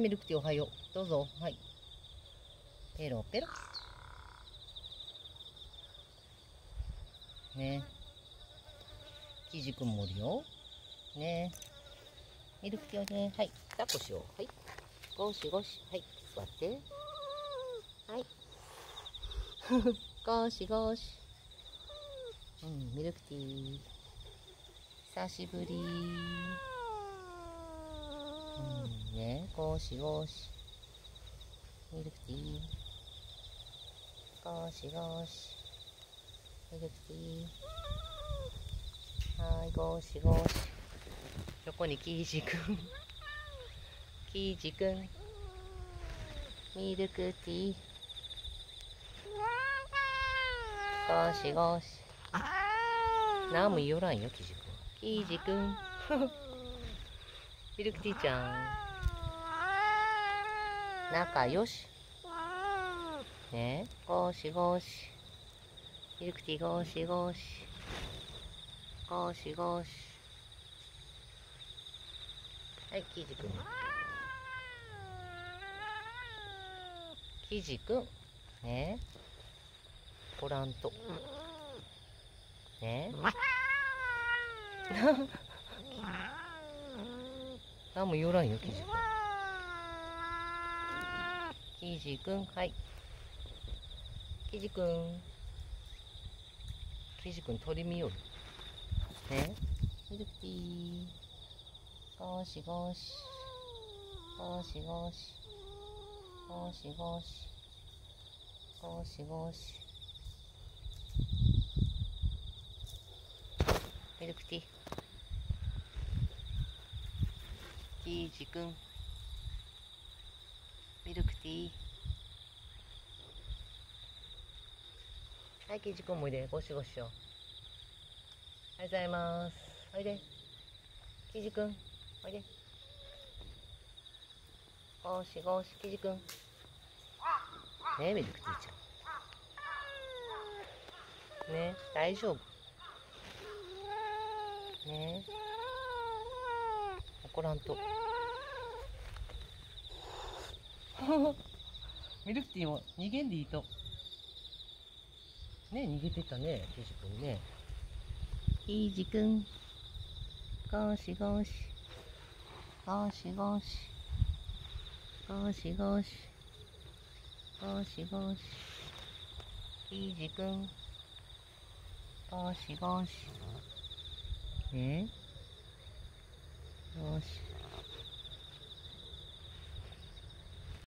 い、ミルクティーおはよう。どうぞ。はい。ペロペロ。ねキジくんもおるよ。ねミルクティーをね、はい。抱っこしよう。はい。ゴシゴシ。はい。座って。はい。ゴシゴシ。うん、ミルクティー。久しぶり。うんね、ゴシゴシ。ミルクティー。ゴシゴシ。ミルクティー。はい、ゴシゴシ。横にキージくん。キージくん。ミルクティー。ゴシゴシ。何も言おらんよ、キージくん。キージくん。ミルクティーちゃん。仲良し。ねゴシゴシ。ミルクティーゴシゴシ。ゴシゴシ。はい、キジくん。キジくん。ねごらんと。ね 何も言おらんよ、キジ君。キジ君、はい。キジ君。キジ君、鳥見よる。ね？ミルクティー。ゴシゴシ。ゴシゴシ。ゴシゴシ。ゴシゴシ。ミルクティー。キジくんミルクティー。はいキージくんもいでゴシゴシしよおはようございます。おいで。キージくんおいで。ゴシゴシキージくんねえミルクティーちゃん。ね大丈夫。ね怒らんと。ミルクティーも逃げんでいいと。ね逃げてたね、ケイジくんね。ケイジくん。ゴシゴシ。ゴシゴシ。ゴシゴシ。ゴシゴシ。ケイジくん。ゴシゴシ。ねよし。